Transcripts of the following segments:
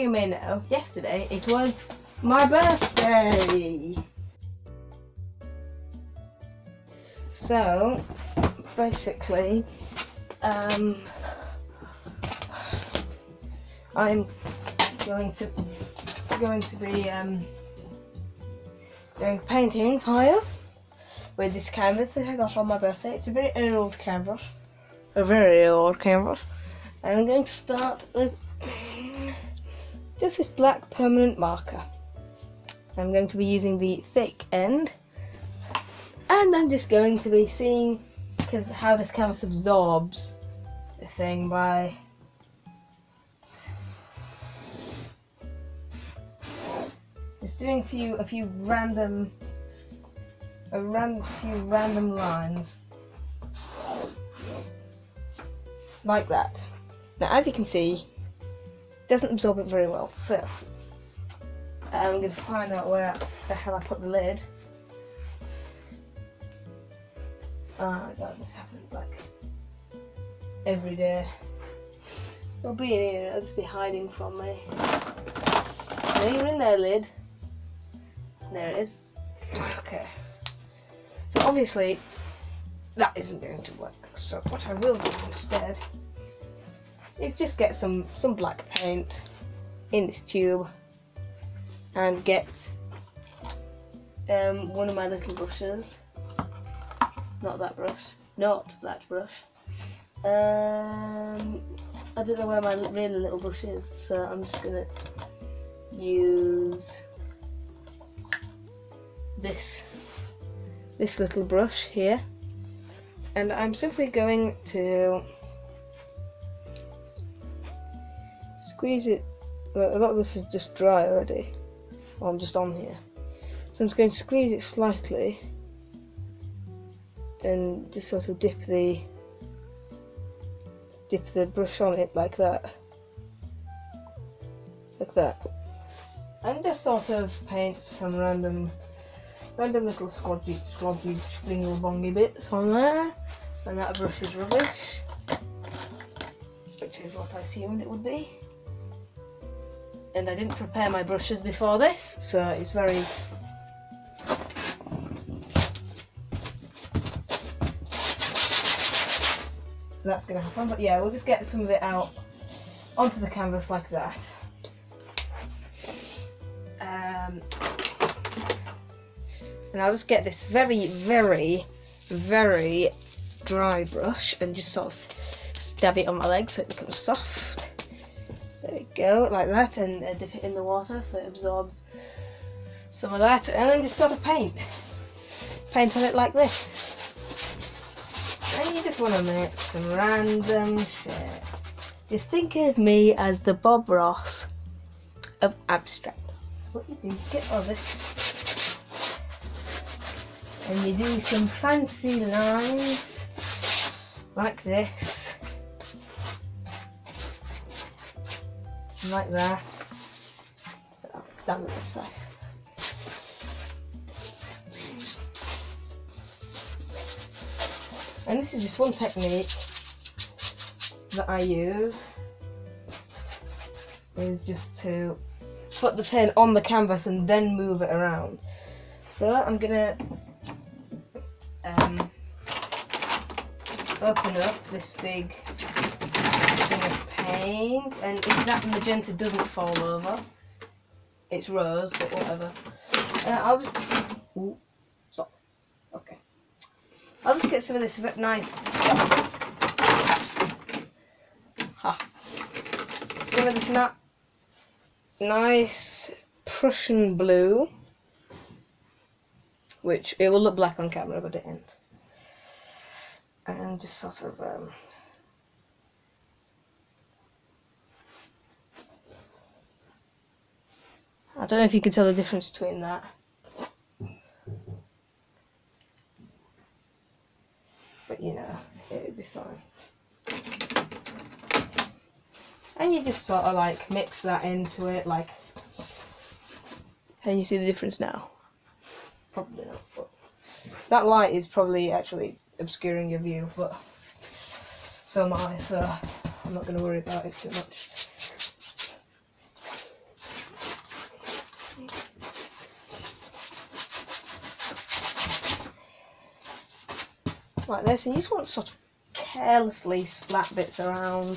you may know, yesterday it was my birthday. So, basically, um, I'm going to going to be um, doing painting fire with this canvas that I got on my birthday. It's a very old canvas, a very old canvas, and I'm going to start with just this black permanent marker. I'm going to be using the thick end, and I'm just going to be seeing because how this canvas absorbs the thing by just doing a few a few random a ran, few random lines like that. Now, as you can see, doesn't absorb it very well. So I'm going to find out where the hell I put the lid. Oh god, this happens like every day. It'll be in here, it'll just be hiding from me. There you're in there, lid. There it is. Okay. So obviously that isn't going to work. So what I will do instead is just get some some black paint in this tube and get um, one of my little brushes. Not that brush. Not that brush. Um, I don't know where my really little brush is, so I'm just gonna use this this little brush here and I'm simply going to squeeze it a lot of this is just dry already well, I'm just on here so I'm just going to squeeze it slightly and just sort of dip the dip the brush on it like that like that and just sort of paint some random random little squodgy, squodgy, splingle bongy bits on there. And that brush is rubbish. Which is what I assumed it would be. And I didn't prepare my brushes before this, so it's very So that's going to happen. But yeah, we'll just get some of it out onto the canvas like that. Um, and I'll just get this very, very, very dry brush and just sort of stab it on my leg so it becomes soft. There we go, like that, and uh, dip it in the water so it absorbs some of that, and then just sort of paint. Paint on it like this. And you just want to make some random shit. Just think of me as the Bob Ross of abstract. So what you do is get all this and you do some fancy lines like this like that. So I'll stand on this side. And this is just one technique that I use is just to put the pen on the canvas and then move it around. So I'm gonna um, open up this big and if that magenta doesn't fall over it's rose but whatever. Uh, I'll just ooh, stop. Okay. I'll just get some of this nice ha some of this not nice Prussian blue which it will look black on camera but it ain't. And just sort of um, I don't know if you can tell the difference between that. But you know it would be fine. And you just sort of like mix that into it like can you see the difference now? Probably not but that light is probably actually obscuring your view but so am I so I'm not going to worry about it too much like this, and you just want to sort of carelessly splat bits around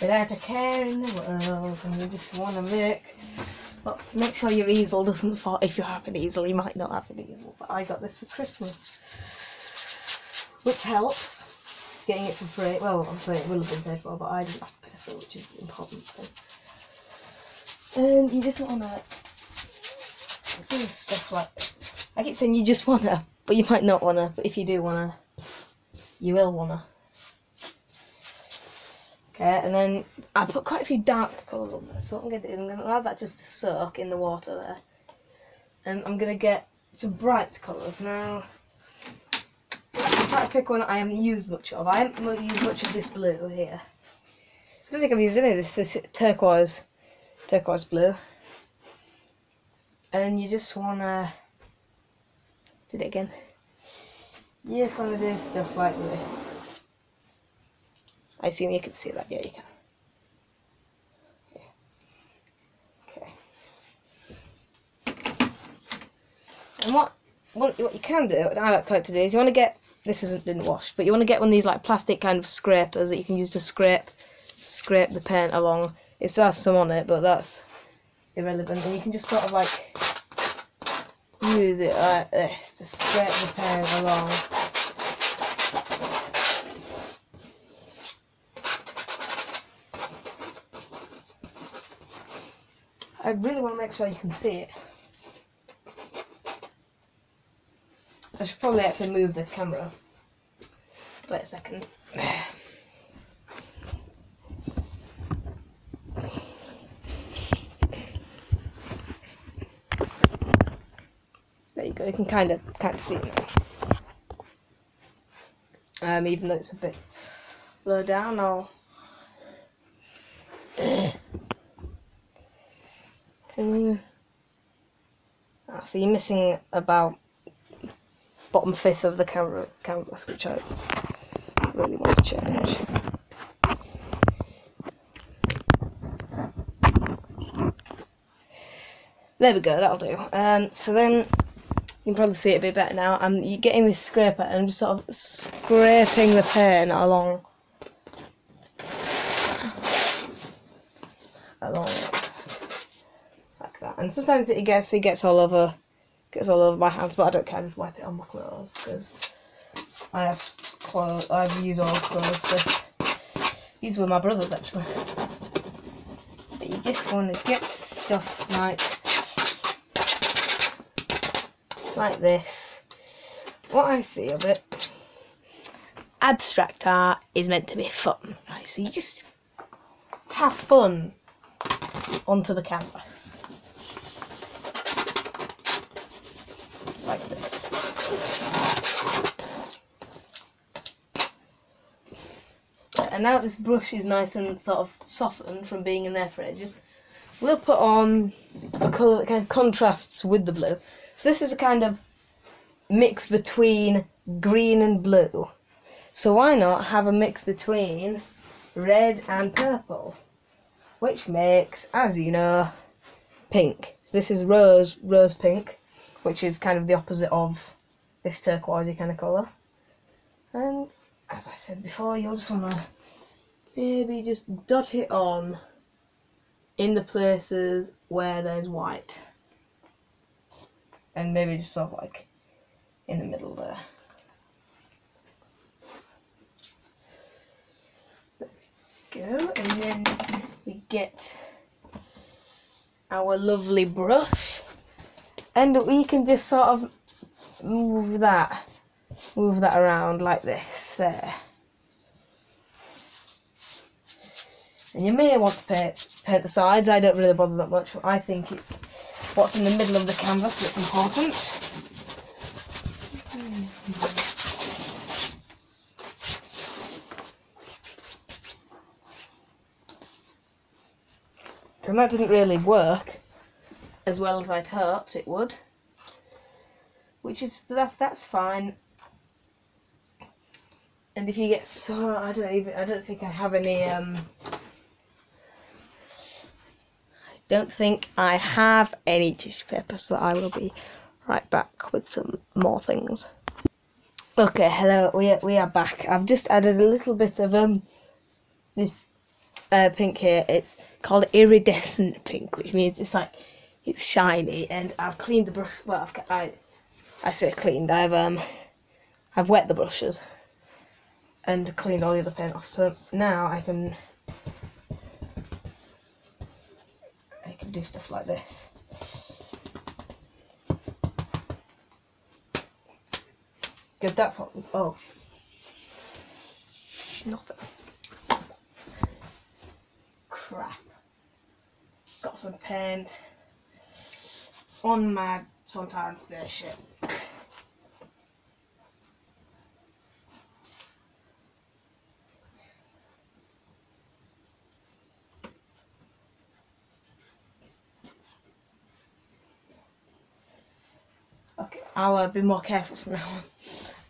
without a care in the world, and you just want to make let's make sure your easel doesn't fall. If you have an easel, you might not have an easel, but I got this for Christmas, which helps. Getting it for free. Well, obviously it will have been paid for, but I didn't have to pay for it, which is important thing. And you just want to do stuff like I keep saying you just wanna, but you might not wanna. But if you do wanna, you will wanna. Okay, and then I put quite a few dark colours on there, so what I'm gonna do is I'm gonna allow that just to soak in the water there, and I'm gonna get some bright colours now. I'm trying to pick one I haven't used much of. I haven't used much of this blue here. I don't think I've used any of this. This turquoise, turquoise blue and you just wanna did it again. You just wanna do stuff like this. I assume you can see that, yeah you can. Okay. And what what what you can do, what I like to do is you wanna get this hasn't been washed, but you wanna get one of these like plastic kind of scrapers that you can use to scrape scrape the paint along. It still has some on it, but that's irrelevant and you can just sort of like use it like this to scrape the paint along. I really want to make sure you can see it. I should probably actually move the camera. Wait a second. you can kind of kind of see it now. Um, even though it's a bit low down, I'll. Can you? Ah, you're missing about bottom fifth of the camera canvas, which I really want to change. There we go, that'll do. Um, so then you can probably see it a bit better now. I'm getting this scraper and I'm just sort of scraping the paint along. Along like that. And sometimes it gets it gets all over gets all over my hands, but I don't care. I just wipe it on my clothes because I have clothes. I've used all clothes. But these were my brothers actually. But you just want to get stuff like like this. What I see of it, abstract art is meant to be fun, right? So you just have fun onto the canvas. Like this. And now this brush is nice and sort of softened from being in there for ages, we'll put on a colour that kind of contrasts with the blue. So this is a kind of mix between green and blue. So why not have a mix between red and purple? Which makes, as you know, pink. So this is rose, rose pink, which is kind of the opposite of this turquoisey kind of colour. And as I said before, you'll just want to maybe just dot it on in the places where there's white and maybe just sort of like in the middle there. There we go, and then we get our lovely brush, and we can just sort of move that, move that around like this, there. And you may want to paint, paint the sides, I don't really bother that much, I think it's what's in the middle of the canvas that's important. And that didn't really work as well as I'd hoped it would. Which is that's that's fine. And if you get so I don't even I don't think I have any um don't think I have any tissue paper, so I will be right back with some more things. Okay, hello. We are, we are back. I've just added a little bit of um this uh, pink here. It's called iridescent pink, which means it's like it's shiny. And I've cleaned the brush. Well, I've I I say cleaned. I've um I've wet the brushes and cleaned all the other paint off. So now I can I can do stuff like this. Good, that's what. Oh. Nothing. Crap. Got some paint on my Sontaran spaceship. Okay, I'll uh, be more careful from now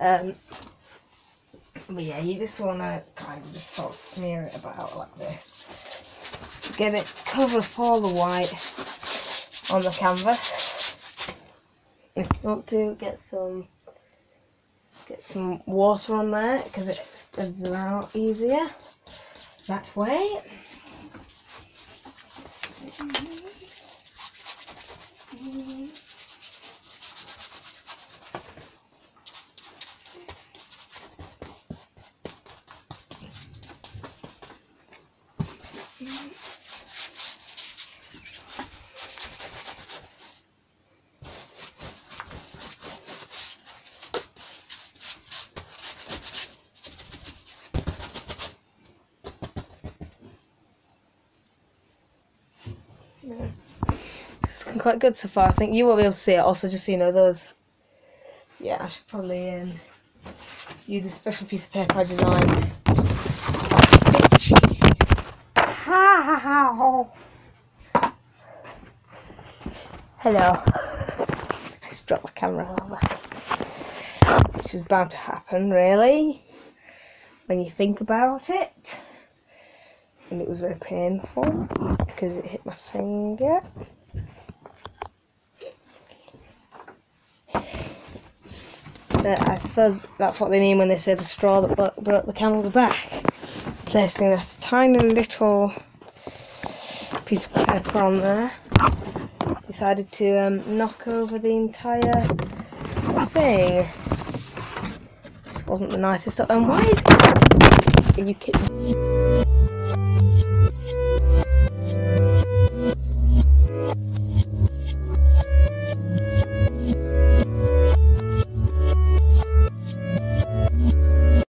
on. Um, but yeah, you just want to kind of just sort of smear it about like this. Get it, cover up all the white on the canvas. If you want to, get some get some water on there because it spreads out easier that way. It's looking quite good so far. I think you won't be able to see it. Also, just so you know, those. Yeah, I should probably um, use a special piece of paper I designed. Hello. I just dropped my camera over. Which is bound to happen, really, when you think about it. And it was very painful because it hit my finger. But I suppose that's what they mean when they say the straw that bro- broke the camel's back. Placing a tiny little piece of paper on there. Decided to um, knock over the entire thing. Wasn't the nicest. And why is it? Are you kidding?